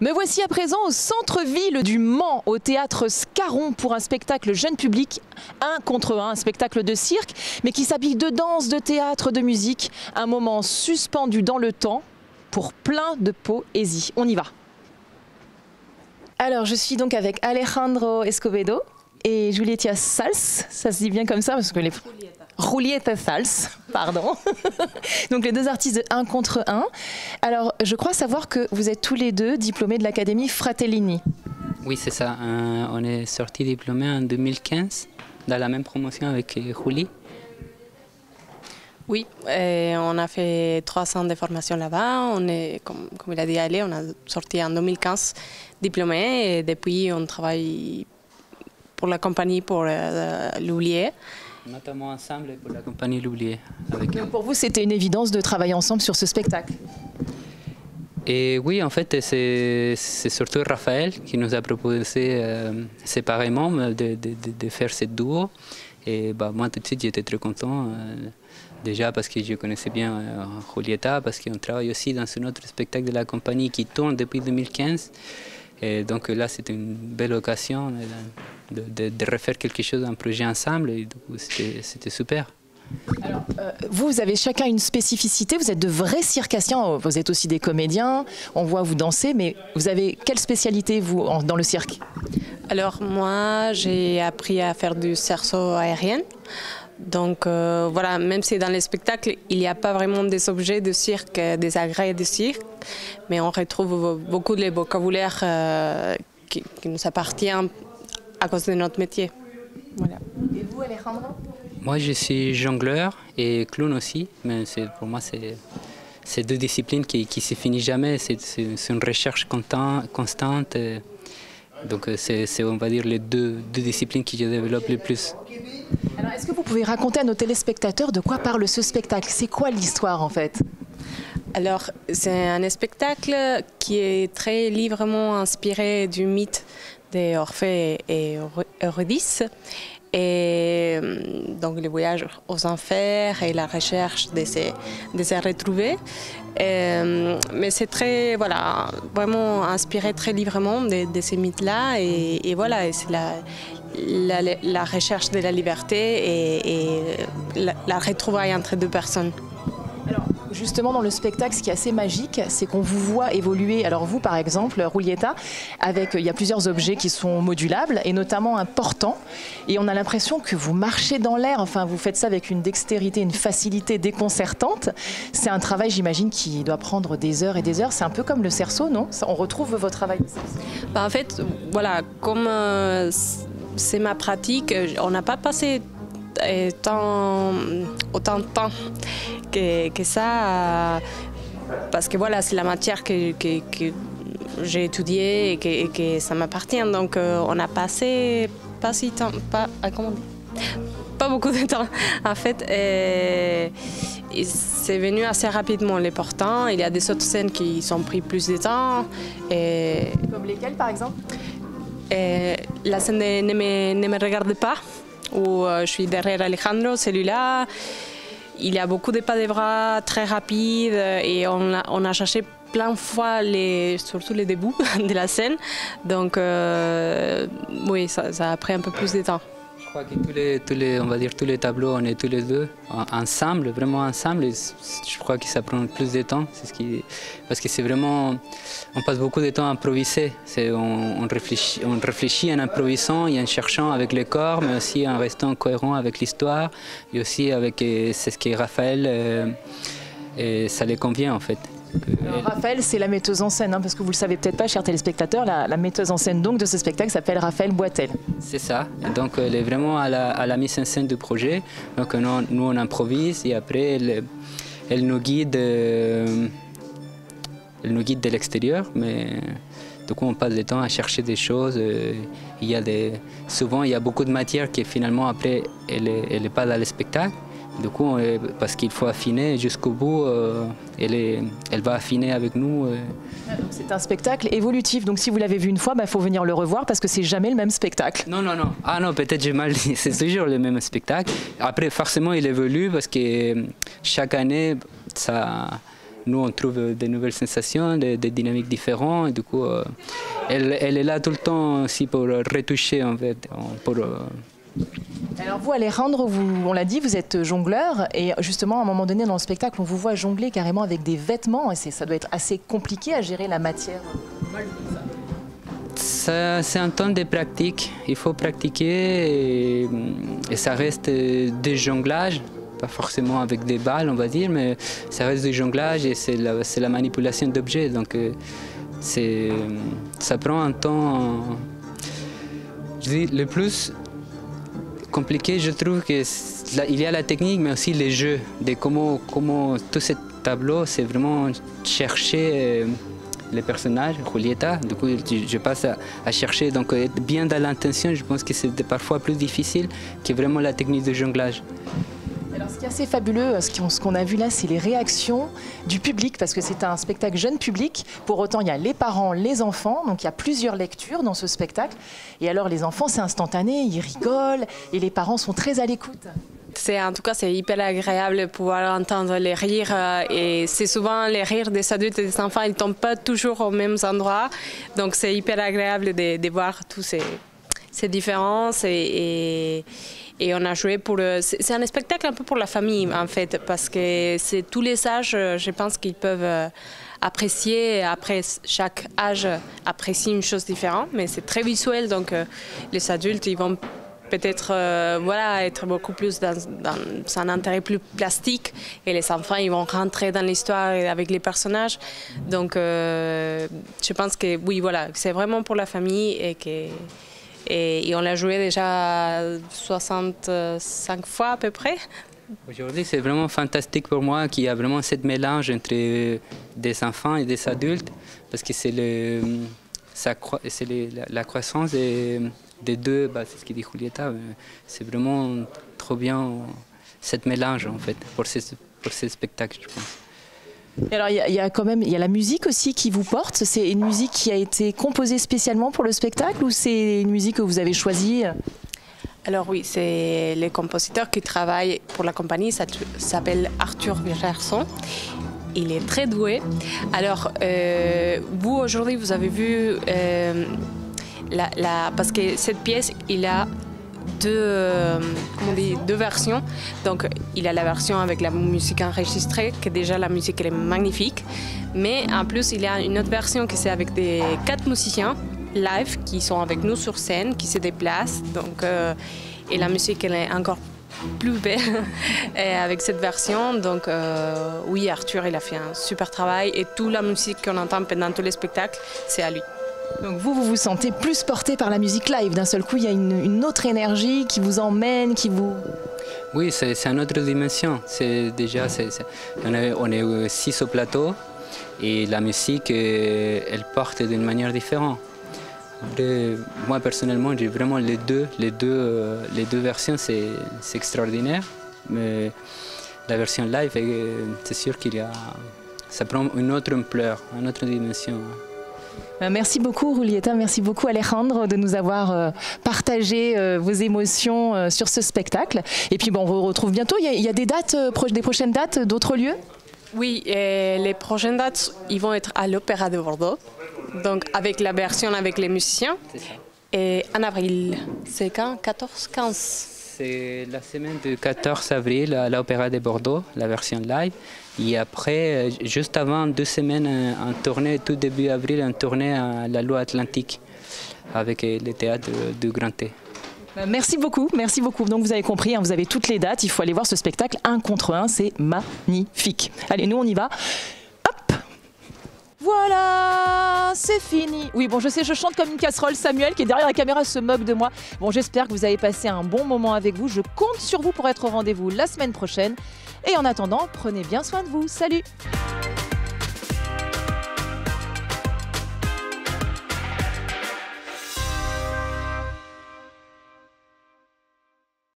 Me voici à présent au centre-ville du Mans, au théâtre Scarron, pour un spectacle jeune public, un contre un, un spectacle de cirque, mais qui s'habille de danse, de théâtre, de musique. Un moment suspendu dans le temps pour plein de poésie. On y va. Alors, je suis donc avec Alejandro Escobedo et Julieta Sals. Ça se dit bien comme ça parce que les. Sals, pardon. donc les deux artistes de 1 contre 1. Alors, je crois savoir que vous êtes tous les deux diplômés de l'Académie Fratellini. Oui, c'est ça. Euh, on est sortis diplômés en 2015 dans la même promotion avec euh, Julie. Oui, et on a fait trois ans de formation là-bas. On est, comme, comme il a dit Ali, on a sorti en 2015 diplômé et depuis on travaille pour la compagnie pour euh, l'oublier. Notamment ensemble pour la compagnie L'Oublié. Avec... Donc pour vous, c'était une évidence de travailler ensemble sur ce spectacle? Et oui, en fait, c'est surtout Raphaël qui nous a proposé euh, séparément de, de- faire ce duo. Et bah, moi, tout de suite, j'étais très content. euh, déjà parce que je connaissais bien euh, Julieta, parce qu'on travaille aussi dans un autre spectacle de la compagnie qui tourne depuis 2015. Et donc là, c'était une belle occasion de, de- de refaire quelque chose, un projet ensemble. Et c'était c'était super. Euh, Vous, vous avez chacun une spécificité. Vous êtes de vrais circassiens. Vous êtes aussi des comédiens. On voit vous danser, mais vous avez quelle spécialité, vous, en- dans le cirque? Alors moi, j'ai appris à faire du cerceau aérien. Donc euh, voilà, même si dans les spectacles, il n'y a pas vraiment des objets de cirque, euh, des agrès de cirque, mais on retrouve beaucoup de vocabulaire euh, qui, qui nous appartient à cause de notre métier. Voilà. Et vous, Alejandro? Moi, je suis jongleur et clown aussi, mais pour moi, c'est deux disciplines qui ne se finissent jamais. C'est une recherche content- constante. Donc, c'est, c'est, on va dire, les deux, deux disciplines que je développe le plus. Alors, est-ce que vous pouvez raconter à nos téléspectateurs de quoi parle ce spectacle? C'est quoi l'histoire, en fait? Alors, c'est un spectacle qui est très librement inspiré du mythe d'Orphée et Eurydice. Et euh, donc, le voyage aux enfers et la recherche de se, de se retrouver. Euh, mais c'est très, voilà, vraiment inspiré très librement de, ces mythes-là. Et, voilà, c'est la, la, recherche de la liberté et, la retrouvaille entre deux personnes. Justement, dans le spectacle, ce qui est assez magique, c'est qu'on vous voit évoluer. Alors, vous, par exemple, Julieta, avec, il y a plusieurs objets qui sont modulables, et notamment un portant. Et on a l'impression que vous marchez dans l'air. Enfin, vous faites ça avec une dextérité, une facilité déconcertante. C'est un travail, j'imagine, qui doit prendre des heures et des heures. C'est un peu comme le cerceau, non? On retrouve votre travail. Bah, en fait, voilà, comme euh, c'est ma pratique, on n'a pas passé euh, tant, autant de temps que, que ça, euh, parce que voilà, c'est la matière que, que- que j'ai étudiée et que, et que ça m'appartient. Donc, euh, on a passé pas si temps, pas, ah, comment pas beaucoup de temps en fait. Et, c'est venu assez rapidement les portants. Il y a des autres scènes qui ont pris plus de temps. Et, Comme lesquels, par exemple? Et la scène de Ne me, ne me regarde pas, où euh, je suis derrière Alejandro, celui-là. Il a beaucoup de pas de bras très rapides et on a, cherché plein de fois, les, surtout les débuts de la scène. Donc, euh, oui, ça a pris un peu plus de temps. Je crois que tous les, tous les, on va dire, tous les tableaux, on est tous les deux en- ensemble, vraiment ensemble. Je crois que ça prend plus de temps. Parce que c'est vraiment, on passe beaucoup de temps à improviser. On, réfléchit, on réfléchit en improvisant et en cherchant avec le corps, mais aussi en restant cohérent avec l'histoire et aussi avec, ce que Raphaël, euh, et ça les convient en fait. Alors, Raphaël, c'est la metteuse en scène, hein, parce que vous le savez peut-être pas, chers téléspectateurs, la, metteuse en scène donc de ce spectacle s'appelle Raphaël Boitel. C'est ça. Donc, elle est vraiment à la, mise en scène du projet. Donc, nous, on improvise et après, elle, nous guide, euh, elle nous guide de l'extérieur. Mais du coup, on passe le temps à chercher des choses. euh, Il y a des, souvent, il y a beaucoup de matière qui finalement, après, elle n'est pas dans le spectacle. Du coup, parce qu'il faut affiner jusqu'au bout, euh, elle, est- elle va affiner avec nous. euh, Donc, C'est un spectacle évolutif, donc si vous l'avez vu une fois, il faut venir le revoir parce que c'est jamais le même spectacle. Non, non, non. Ah non, peut-être j'ai mal dit. C'est toujours le même spectacle. Après, forcément, il évolue parce que euh, chaque année, ça, nous, on trouve des nouvelles sensations, des, dynamiques différentes. Et du coup, elle, elle, est là tout le temps aussi pour retoucher, en fait. Pour, alors vous, Alejandro, vous, on l'a dit, vous êtes jongleur et justement à un moment donné dans le spectacle, on vous voit jongler carrément avec des vêtements et ça doit être assez compliqué à gérer la matière. C'est un temps de pratique, il faut pratiquer et, ça reste des jonglages, pas forcément avec des balles on va dire, mais ça reste des jonglages et c'est la, la, manipulation d'objets. Donc euh, ça prend un temps. Je dis, le plus compliqué, je trouve qu'il y a la technique, mais aussi les jeux, de comment, tout ce tableau, c'est vraiment chercher euh, les personnages, Julieta. Du coup, je passe à, chercher, donc être bien dans l'intention, je pense que c'est parfois plus difficile que vraiment la technique de jonglage. Alors, ce qui est assez fabuleux, ce qu'on a vu là, c'est les réactions du public, parce que c'est un spectacle jeune public. Pour autant, il y a les parents, les enfants, donc il y a plusieurs lectures dans ce spectacle. Et alors, les enfants, c'est instantané, ils rigolent, et les parents sont très à l'écoute. En tout cas c'est hyper agréable de pouvoir entendre les rires euh, et c'est souvent les rires des adultes et des enfants ils tombent pas toujours au même endroit donc c'est hyper agréable de, voir tous ces, ces différences et et on a joué pour. C'est un spectacle un peu pour la famille, en fait, parce que c'est tous les âges, je pense qu'ils peuvent euh, apprécier. Après, chaque âge apprécie une chose différente, mais c'est très visuel, donc euh, les adultes, ils vont peut-être euh, voilà, être beaucoup plus dans, dans, un intérêt plus plastique et les enfants ils vont rentrer dans l'histoire avec les personnages donc je pense que oui voilà c'est vraiment pour la famille et que et, on l'a joué déjà 65 fois à peu près. Aujourd'hui, c'est vraiment fantastique pour moi qu'il y a vraiment ce mélange entre des enfants et des adultes, parce que c'est la, croissance des, deux, bah, c'est ce qu'il dit Julieta, c'est vraiment trop bien ce mélange en fait pour ce, pour je pense alors il y, a quand même y a la musique aussi qui vous porte. C'est une musique qui a été composée spécialement pour le spectacle ou c'est une musique que vous avez choisie? Alors oui, c'est le compositeur qui travaille pour la compagnie, ça s'appelle Arthur Gerson. Il est très doué. Alors, euh, vous aujourd'hui, vous avez vu, euh, la, parce que cette pièce, il a deux, euh, deux versions. Donc, il a la version avec la musique enregistrée, que déjà la musique elle est magnifique. Mais en plus, il y a une autre version qui c'est avec des quatre musiciens live qui sont avec nous sur scène, qui se déplacent. Donc, euh, et la musique elle est encore plus belle avec cette version. Donc euh, oui, Arthur, il a fait un super travail et toute la musique qu'on entend pendant tous les spectacles, c'est à lui. Donc vous, vous vous sentez plus porté par la musique live. D'un seul coup, il y a une, autre énergie qui vous emmène, qui vous... Oui, c'est une autre dimension. C'est déjà, on, est, on, est, six au plateau et la musique, euh, elle porte d'une manière différente. moi personnellement, j'ai vraiment les deux, les deux, euh, les deux versions, c'est extraordinaire. Mais la version live, euh, c'est sûr qu'il y a, ça prend une autre ampleur, une autre dimension. Euh, merci beaucoup, Rulieta. Merci beaucoup, Alejandro, de nous avoir euh, partagé euh, vos émotions sur ce spectacle. Et puis, bon, on vous retrouve bientôt. Il y a, des dates, des prochaines dates d'autres lieux? Oui, les prochaines dates, ils vont être à l'Opéra de Bordeaux, donc avec la version avec les musiciens. Et en avril, c'est quand? 14, 15 c'est la semaine du 14 avril à l'Opéra de Bordeaux, la version live. Et après, euh, juste avant deux semaines, en tournée, tout début avril, en tournée à la Loi Atlantique avec euh, le théâtre du Grand T. Euh, merci beaucoup, merci beaucoup. Donc vous avez compris, hein, vous avez toutes les dates, il faut aller voir ce spectacle un contre un, c'est magnifique. Allez, nous on y va. Voilà, c'est fini. Oui, bon, je sais, je chante comme une casserole. Samuel, qui est derrière la caméra, se moque de moi. Bon, j'espère que vous avez passé un bon moment avec vous. Je compte sur vous pour être au rendez-vous la semaine prochaine. Et en attendant, prenez bien soin de vous. Salut